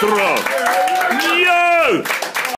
Быстров! Yeah!